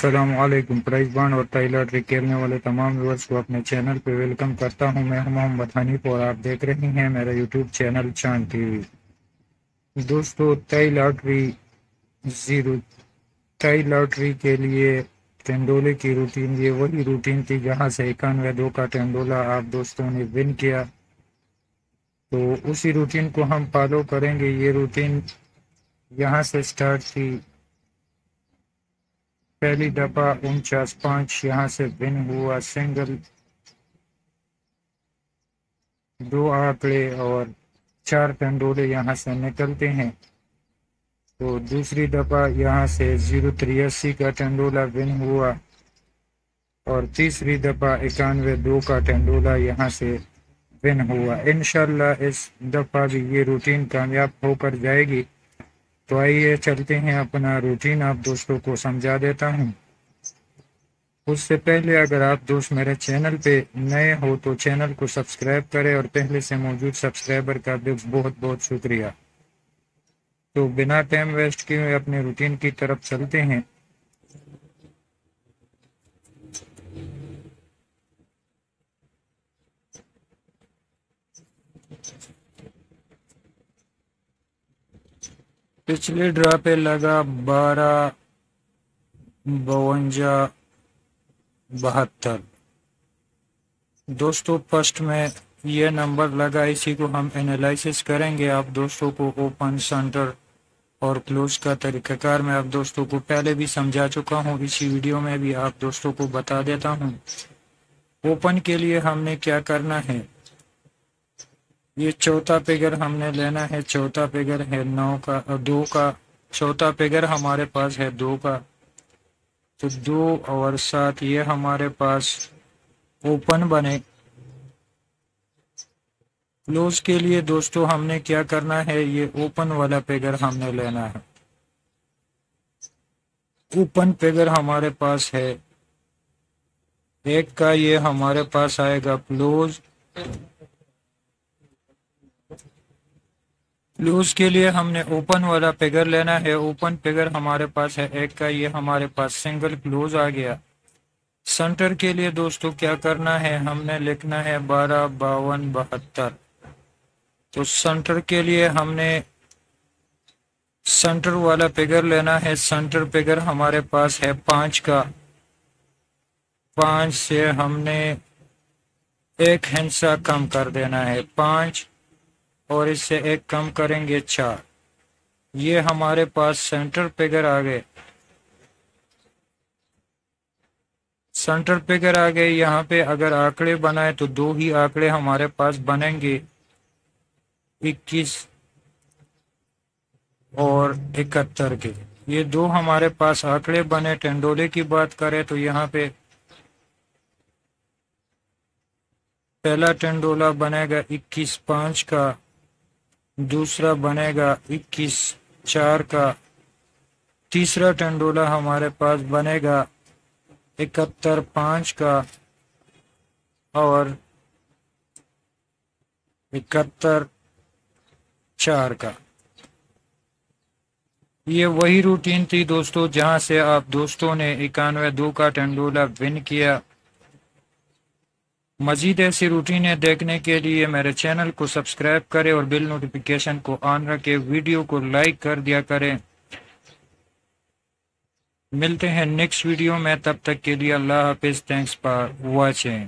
असलकुम प्राइस बान और टाई लॉटरी खेलने वाले तमाम व्यूअर्स को अपने चैनल पे वेलकम करता हूँ। मैं हूँ मोहम्मद हनीफ और आप देख रहे हैं मेरा यूट्यूब चैनल चाँद टीवी दोस्तों Thai lottery zero Thai lottery के लिए टेंडोले की रूटीन ये वही रूटीन थी जहाँ से इक्यानवे दो का टेंडोला आप दोस्तों ने विन किया। तो उसी रूटीन को हम फॉलो करेंगे। ये रूटीन यहाँ से स्टार्ट थी। पहली दफ़ा उनचास पाँच यहाँ से विन हुआ सिंगल दो आंकड़े और चार टंडोले यहाँ से निकलते हैं। तो दूसरी दफ़ा यहाँ से ज़ीरो तिरासी का टंडोला विन हुआ और तीसरी दफ़ा इक्यानवे दो का टंडोला यहाँ से विन हुआ। इनशाला इस दफ़ा भी ये रूटीन कामयाब होकर जाएगी। तो आइए चलते हैं अपना रूटीन आप दोस्तों को समझा देता हूँ। उससे पहले अगर आप दोस्त मेरे चैनल पे नए हो तो चैनल को सब्सक्राइब करें और पहले से मौजूद सब्सक्राइबर का भी बहुत बहुत शुक्रिया। तो बिना टाइम वेस्ट किए अपने रूटीन की तरफ़ चलते हैं। पिछले ड्रा पे लगा बारह बवंजा बहत्तर। दोस्तों, फ़र्स्ट में ये नंबर लगा, इसी को हम एनालिसिस करेंगे। आप दोस्तों को ओपन सेंटर और क्लोज का तरीक़ाकार मैं आप दोस्तों को पहले भी समझा चुका हूँ। इसी वीडियो में भी आप दोस्तों को बता देता हूँ। ओपन के लिए हमने क्या करना है? ये चौथा फिगर हमने लेना है, चौथा फिगर है नौ का दो का, चौथा फिगर हमारे पास है दो का। तो दो और सात, ये हमारे पास ओपन बने। क्लोज के लिए दोस्तों हमने क्या करना है, ये ओपन वाला फिगर हमने लेना है। ओपन फिगर हमारे पास है। एक का ये हमारे पास आएगा क्लोज। लूज के लिए हमने ओपन वाला फिगर लेना है। ओपन फिगर हमारे पास है एक का, ये हमारे पास सिंगल क्लोज आ गया। सेंटर के लिए दोस्तों क्या करना है? हमने लिखना है बारह, बावन, बहत्तर। तो सेंटर के लिए हमने सेंटर वाला फिगर लेना है। सेंटर फिगर हमारे पास है पाँच का। पाँच से हमने एक हिंसा कम कर देना है। पाँच और इससे एक कम करेंगे चार। ये हमारे पास सेंटर फिगर आ गए। सेंटर फिगर आ गए। यहाँ पे अगर आंकड़े बनाए तो दो ही आंकड़े हमारे पास बनेंगे। इक्कीस और इकहत्तर के। ये दो हमारे पास आंकड़े बने। टेंडोले की बात करें तो यहाँ पे पहला टेंडोला बनेगा इक्कीस पाँच का। दूसरा बनेगा इक्कीस, चार का तीसरा टंडोला हमारे पास बनेगा इकहत्तर, पाँच का और इकहत्तर, चार का। ये वही रूटीन थी दोस्तों, जहाँ से आप दोस्तों ने इक्यानवे दो का टंडोला विन किया। मजीद ऐसी रूटीने देखने के लिए मेरे चैनल को सब्सक्राइब करें और बिल नोटिफिकेशन को ऑन रखें। वीडियो को लाइक कर दिया करें। मिलते हैं नेक्स्ट वीडियो में। तब तक के लिए अल्लाह हाफिज। Thanks for watching